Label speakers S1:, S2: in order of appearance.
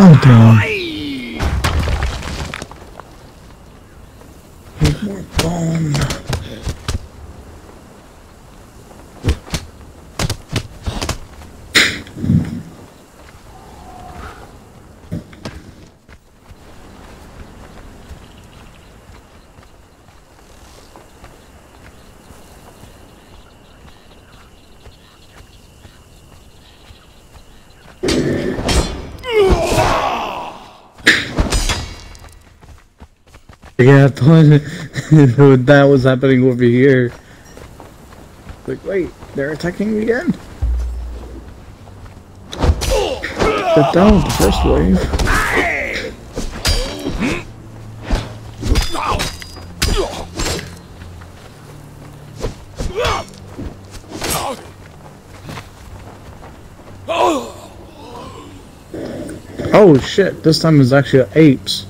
S1: Oh damn. Need more bone. Yeah, that was happening over here. Like, wait, they're attacking me again? That was the first wave. Oh shit, this time it's actually apes.